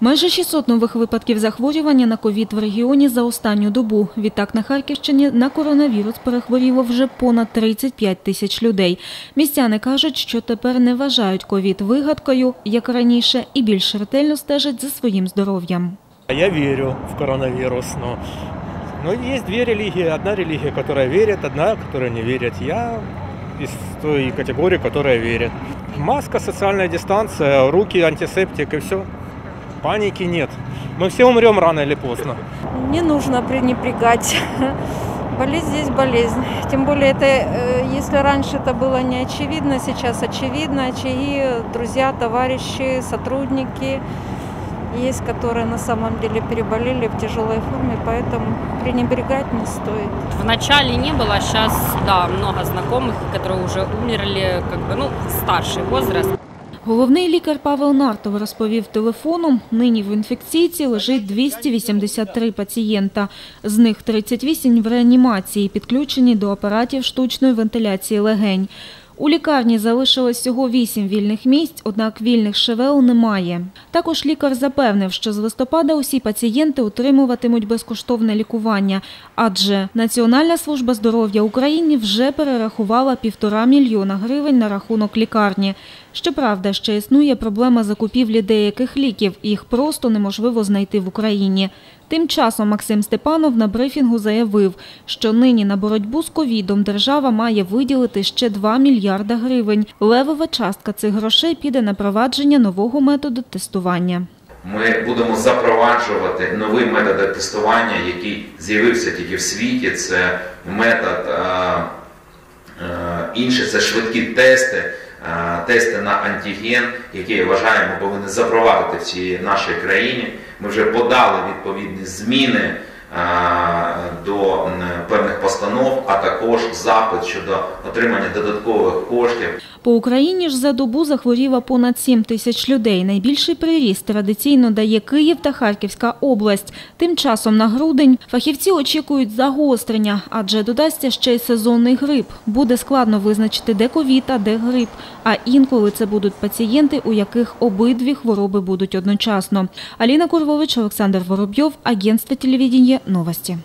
Майже 600 нових випадків захворювання на ковід в регіоні за останню добу. Відтак на Харківщині на коронавірус перехворіло вже понад 35 тисяч людей. Містяни кажуть, що тепер не вважають ковід вигадкою, як раніше, і більш ретельно стежать за своїм здоров'ям. Я верю в коронавирус, но, но есть две религии. Одна религия, которая верит, одна, которая не верит. Я из той категории, которая верит. Маска, социальная дистанция, руки, антисептик и все. Паники нет. Мы все умрем рано или поздно. Не нужно пренебрегать. Болезнь здесь болезнь. Тем более, это, э, если раньше это было не очевидно, сейчас очевидно. Очаги, друзья, товарищи, сотрудники есть, которые на самом деле переболели в тяжелой форме, поэтому пренебрегать не стоит. В начале не было, сейчас, да, много знакомых, которые уже умерли, как бы, ну, старший возраст. Головний лікар Павел Нартов розповів телефоном, нині в інфекційці лежить 283 пацієнта. З них 38 в реанімації, підключені до апаратів штучної вентиляції легень. У лікарні залишилось всього 8 вільних місць, однак вільних ШВЛ немає. Також лікар запевнив, що з листопада усі пацієнти отримуватимуть безкоштовне лікування, адже Національна служба здоров'я України вже перерахувала півтора мільйона гривень на рахунок лікарні. Щоправда, ще існує проблема закупівлі деяких ліків, їх просто неможливо знайти в Україні. Тим часом Максим Степанов на брифінгу заявив, що нині на боротьбу з ковідом держава має виділити ще 2 мільярда гривень. Левова частка цих грошей піде на провадження нового методу тестування. Ми будемо запроваджувати новий метод тестування, який з'явився тільки в світі. Це метод інший, це швидкі тести, тести на антиген, які я вважаю, повинні запровадити в цій нашій країні. Ми вже подали відповідні зміни до певних постанов, а також запит щодо отримання додаткових коштів По Україні ж за добу захворіло понад 7 тисяч людей. Найбільший приріст традиційно дає Київ та Харківська область. Тим часом на грудень фахівці очікують загострення, адже додасться ще й сезонний грип. Буде складно визначити, де ковід, а де грип. А інколи це будуть пацієнти, у яких обидві хвороби будуть одночасно. Аліна Курвович, Олександр Воробйов, Агентство телевидения «Новости».